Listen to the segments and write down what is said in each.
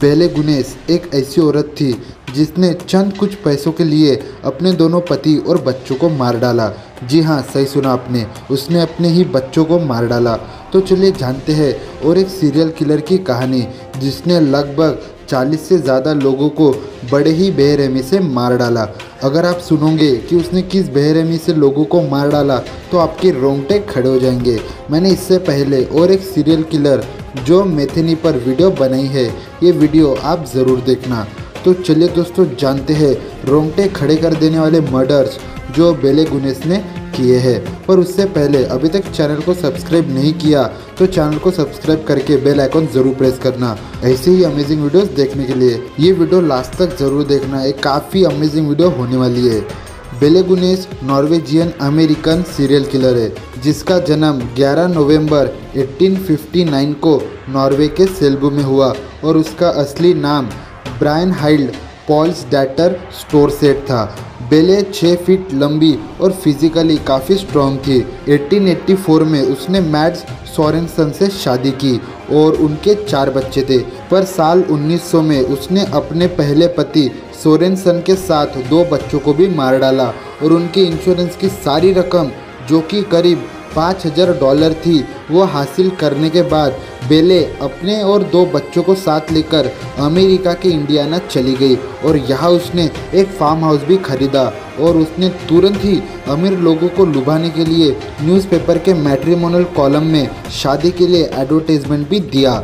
बेले गुनेस एक ऐसी औरत थी जिसने चंद कुछ पैसों के लिए अपने दोनों पति और बच्चों को मार डाला। जी हाँ सही सुना आपने, उसने अपने ही बच्चों को मार डाला। तो चलिए जानते हैं, और एक सीरियल किलर की कहानी, जिसने लगभग 40 से ज़्यादा लोगों को बड़े ही बेरहमी से मार डाला। अगर आप सुनोगे कि उसने किस बेरहमी से लोगों को मार डाला तो आपके रोंगटे खड़े हो जाएँगे। मैंने इससे पहले और एक सीरियल किलर जो मेथनी पर वीडियो बनाई है, ये वीडियो आप ज़रूर देखना। तो चलिए दोस्तों, जानते हैं, रोंगटे खड़े कर देने वाले मर्डर्स जो बेले गुनेस ने किए हैं। पर उससे पहले, अभी तक चैनल को सब्सक्राइब नहीं किया तो चैनल को सब्सक्राइब करके बेल आइकॉन ज़रूर प्रेस करना। ऐसे ही अमेजिंग वीडियोस देखने के लिए, ये वीडियो लास्ट तक ज़रूर देखना। एक काफ़ी अमेजिंग वीडियो होने वाली है। Belle Gunness Norwegian American serial killer है, जिसका जन्म 11 नवंबर 1859 को नॉर्वे के सेल्बू में हुआ और उसका असली नाम ब्रायन हाइल्ड पॉल्स डैटर स्टोरसेट था। बेले छः फीट लंबी और फिजिकली काफ़ी स्ट्रॉन्ग थी। 1884 में उसने मैड्स सोरेनसन से शादी की और उनके चार बच्चे थे। पर साल 1900 में उसने अपने पहले पति सोरेनसन के साथ दो बच्चों को भी मार डाला और उनके इंश्योरेंस की सारी रकम, जो कि करीब पाँच हज़ार डॉलर थी, वो हासिल करने के बाद बेले अपने और दो बच्चों को साथ लेकर अमेरिका के इंडियाना चली गई और यहाँ उसने एक फार्म हाउस भी खरीदा और उसने तुरंत ही अमीर लोगों को लुभाने के लिए न्यूज़पेपर के मैट्रिमोनल कॉलम में शादी के लिए एडवर्टाइजमेंट भी दिया।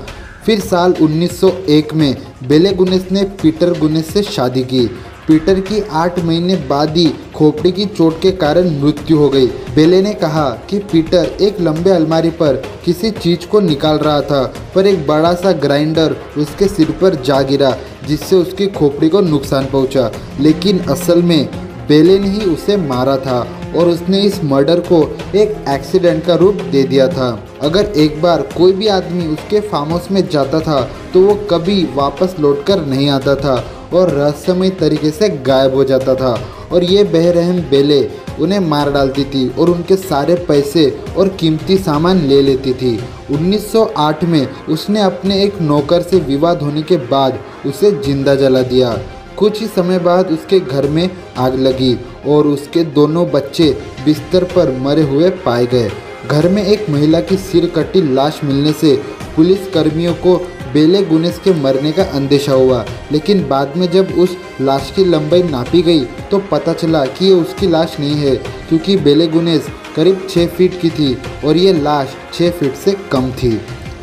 फिर साल 1901 में बेले गुनेस ने पीटर गुनेस से शादी की। पीटर की आठ महीने बाद ही खोपड़ी की चोट के कारण मृत्यु हो गई। बेले ने कहा कि पीटर एक लंबे अलमारी पर किसी चीज़ को निकाल रहा था, पर एक बड़ा सा ग्राइंडर उसके सिर पर जा गिरा, जिससे उसकी खोपड़ी को नुकसान पहुँचा। लेकिन असल में बेले ने ही उसे मारा था और उसने इस मर्डर को एक एक्सीडेंट का रूप दे दिया था। अगर एक बार कोई भी आदमी उसके फार्म हाउस में जाता था तो वो कभी वापस लौटकर नहीं आता था। और रहस्यमय तरीके से गायब हो जाता था और ये बेरहम बेले उन्हें मार डालती थी और उनके सारे पैसे और कीमती सामान ले लेती थी। 1908 में उसने अपने एक नौकर से विवाद होने के बाद उसे ज़िंदा जला दिया। कुछ ही समय बाद उसके घर में आग लगी और उसके दोनों बच्चे बिस्तर पर मरे हुए पाए गए। घर में एक महिला की सिर कटी लाश मिलने से पुलिस कर्मियों को बेले गुनेस के मरने का अंदेशा हुआ, लेकिन बाद में जब उस लाश की लंबाई नापी गई तो पता चला कि ये उसकी लाश नहीं है, क्योंकि बेले गुनेस करीब छः फीट की थी और ये लाश छः फीट से कम थी।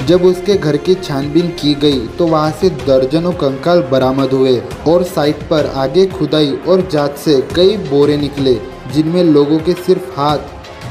जब उसके घर की छानबीन की गई तो वहाँ से दर्जनों कंकाल बरामद हुए और साइट पर आगे खुदाई और जाँच से कई बोरे निकले, जिनमें लोगों के सिर्फ़ हाथ,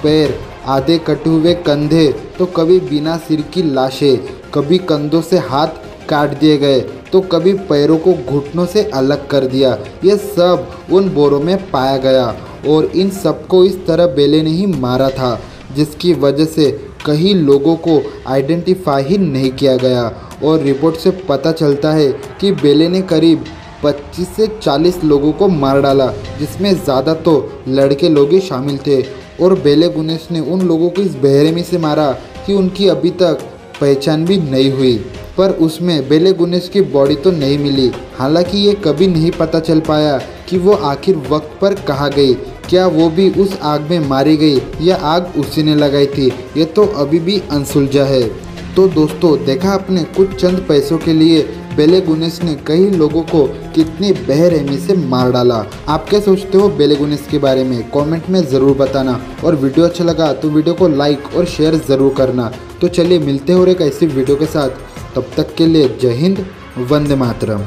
पैर, आधे कटे हुए कंधे तो कभी बिना सिर की लाशें कभी कंधों से हाथ काट दिए गए तो कभी पैरों को घुटनों से अलग कर दिया। ये सब उन बोरों में पाया गया और इन सबको इस तरह बेले ने ही मारा था, जिसकी वजह से कई लोगों को आइडेंटिफाई ही नहीं किया गया। और रिपोर्ट से पता चलता है कि बेले ने करीब 25 से 40 लोगों को मार डाला, जिसमें ज़्यादा तो लड़के लोग ही शामिल थे। और बेले गुनेश ने उन लोगों को इस बेरहमी से मारा कि उनकी अभी तक पहचान भी नहीं हुई, पर उसमें बेले गुनेश की बॉडी तो नहीं मिली। हालाँकि ये कभी नहीं पता चल पाया कि वो आखिर वक्त पर कहाँ गई। क्या वो भी उस आग में मारी गई या आग उसी ने लगाई थी, ये तो अभी भी अनसुलझा है। तो दोस्तों, देखा आपने कुछ चंद पैसों के लिए बेले गुनेस ने कई लोगों को कितनी बेरहमी से मार डाला। आप क्या सोचते हो बेलेगुनेस के बारे में? कमेंट में ज़रूर बताना। और वीडियो अच्छा लगा तो वीडियो को लाइक और शेयर ज़रूर करना। तो चलिए मिलते हो एक ऐसी वीडियो के साथ। तब तक के लिए जय हिंद, वंदे मातरम।